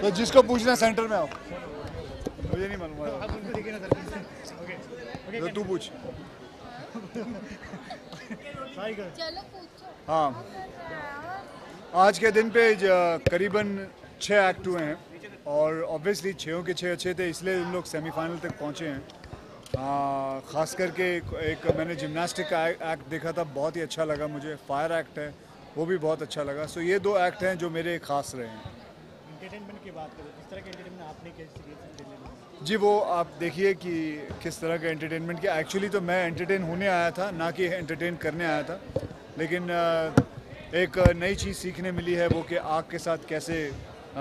तो जिसको पूछना सेंटर में आओ। मुझे नहीं मालूम तो तू पूछ। हाँ। आज के दिन पे करीबन छः एक्ट हुए हैं और ऑब्वियसली छयों के छः अच्छे थे, इसलिए उन लोग सेमीफाइनल तक पहुँचे हैं। खास करके एक, मैंने जिम्नास्टिक का एक्ट देखा था बहुत ही अच्छा लगा मुझे। फायर एक्ट है वो भी बहुत अच्छा लगा। सो ये दो एक्ट हैं जो मेरे खास रहे हैं। एंटरटेनमेंट की बात करें किस तरह के एंटरटेनमेंट आपने कैसे जी वो आप देखिए कि किस तरह का एंटरटेनमेंट किया एक्चुअली तो मैं एंटरटेन होने आया था ना कि एंटरटेन करने आया था। लेकिन एक नई चीज़ सीखने मिली है वो कि आग के साथ कैसे अ,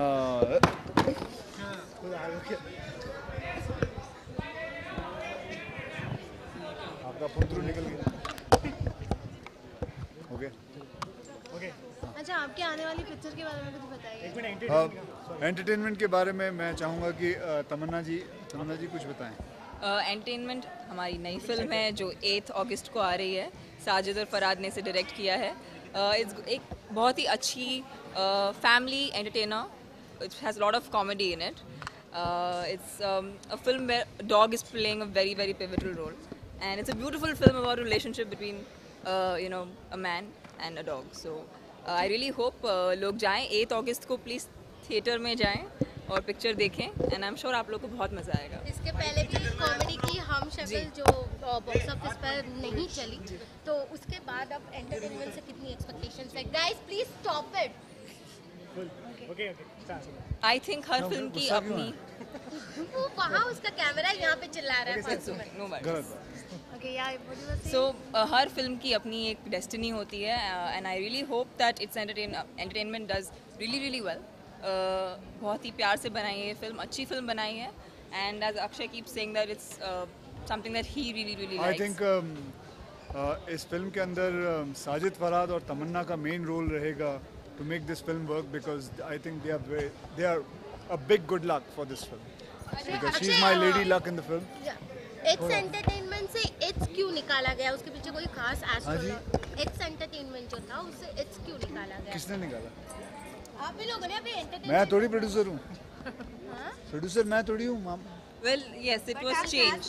आपका पुंतरू निकल गया। ओके ओके अच्छा आपके आने वाली पिक्चर के बारे में कुछ बताइए। एंटरटेनमेंट एंटरटेनमेंट के बारे में। मैं चाहूँगा कि तमन्ना जी तमन्ना जी कुछ बताएँ। एंटेनमेंट हमारी नई फ़िल्म है जो 8 अगस्त को आ रही है। साजिद और फराद ने इसे डायरेक्ट किया है। इट्स uh, एक बहुत ही अच्छी family entertainer it has lot of comedy in it it's a film dog is playing a very very pivotal role and it's a beautiful film about relationship between you know a man and a dog so I really hope लोग जाएँ 8 अगस्त को please theatre में जाएँ और picture देखें. And I am sure आप लोग को बहुत मज़ा आएगा. इसके पहले भी कॉमेडी की हम शक्ल जी। बॉक्स ऑफ़िस पर नहीं चली तो उसके बाद अब एंटरटेनमेंट से कितनी एक्सपेक्टेशंस है? Guys please stop it okay okay start I think her film की अपनी वो वहाँ उसका कैमरा यहाँ पे चिल्ला रहा है सो हर फ़िल्म की अपनी एक डेस्टिनी होती है and I really hope that it's entertainment does really really well बहुत ही प्यार से बनाई है ये फ़िल्म अच्छी फ़िल्म बनाई है and as Akshay keep saying that it's something that he really really I think इस फ़िल्म के अंदर um, साजिद फराद और तमन्ना का मेन रोल रहेगा to make this film work because I think they are they are a big good luck for this film because she is my lady luck in the film it's entertainment से it's क्यों निकाला गया? उसके पीछे कोई खास हाँ astrology it's entertainment जो था उससे इट्स क्यों निकाला गया? किसने निकाला? आप ही लोगों ने अभी मैं थोड़ी प्रोड्यूसर हूँ। प्रोड्यूसर मैं थोड़ी हूँ ma'am well yes it was change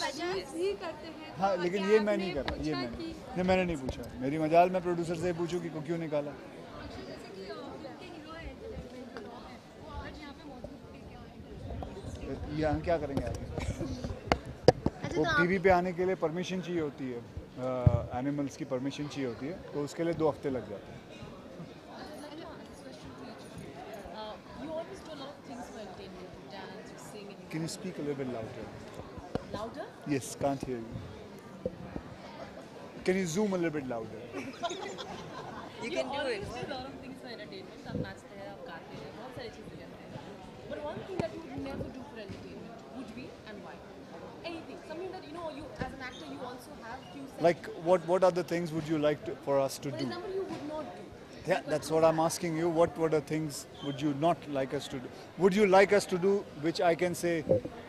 हाँ लेकिन ये मैं नहीं कर रहा ये मैं नहीं मैंने नहीं पूछा। मेरी मजाल मैं प्रोड्यूसर से पूछूँ कि को क्यों निकाला। यहाँ क्या करेंगे आगे? अच्छा वो तो टीवी पे आने के लिए परमिशन चाहिए होती है एनिमल्स की परमिशन चाहिए होती है तो उसके लिए दो हफ़्ते लग जाते हैं You always of things you you Can you speak a little bit louder? louder. Yes, can't hear you. Can you zoom a little bit louder? you can do always it do a lot of things for entertainment. आप नाचते हैं, आप गाते हैं, बहुत सारी चीज़ें करते हैं. But one thing that you would never do for entertainment would be and why? Anything, something that you know you as an actor you also have few. set- Like, what what other things would you like to, for us to for do? example, you would not do. Yeah, that's what I'm asking you. What what are things would you not like us to do? Would you like us to do which I can say,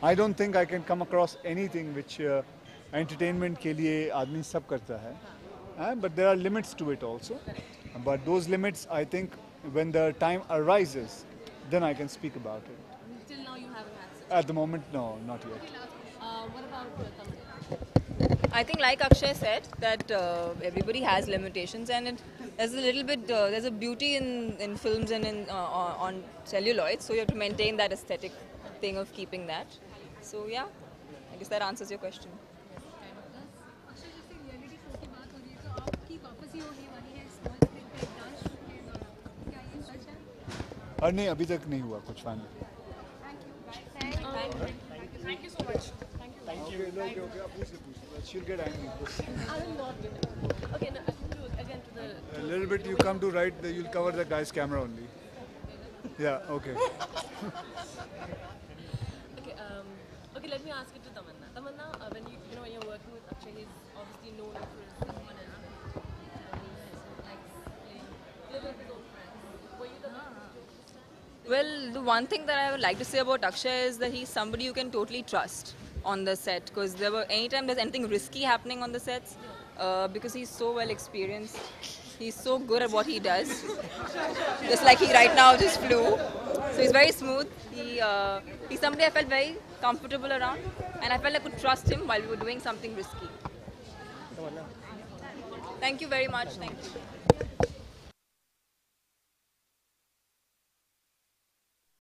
I don't think I can come across anything which uh, entertainment के लिए आदमी सब करता है. Uh, but there are limits to it also. But those limits, I think, when the time arises, then I can speak about it. Till now you haven't had such. At the moment, no, not yet. I think, like Akshay said, that uh, everybody has limitations, and it, there's a little bit, uh, there's a beauty in, in films and in uh, on on celluloid. So you have to maintain that aesthetic thing of keeping that. So yeah, I guess that answers your question. Akshay जैसे reality show की बात हो रही है तो आपकी वापसी होने वाली है स्मॉल स्क्रीन पे एक डांस शो के दौरान क्या ये सच है और नहीं अभी तक नहीं हुआ कुछ final Thank you so much. Thank you. Okay, okay, okay. Please, please. She'll get angry. I will not. Okay, no, to, again to the. A little bit. You come to right. You'll cover the guy's camera only. Yeah. Okay. okay. Um, okay. Let me ask it to Tamanna. Tamanna, uh, when you you know when you're working with Akshay, he's obviously known for his Well, the one thing that I would like to say about Akshay is that he's somebody you can totally trust on the set because there were anytime there's anything risky happening on the sets uh, because he's so well experienced He's so good at what he does. just like he right now just flew. So he's very smooth. He uh, he's somebody I felt very comfortable around, and I felt I could trust him while we were doing something risky. Thank you very much. Thank you.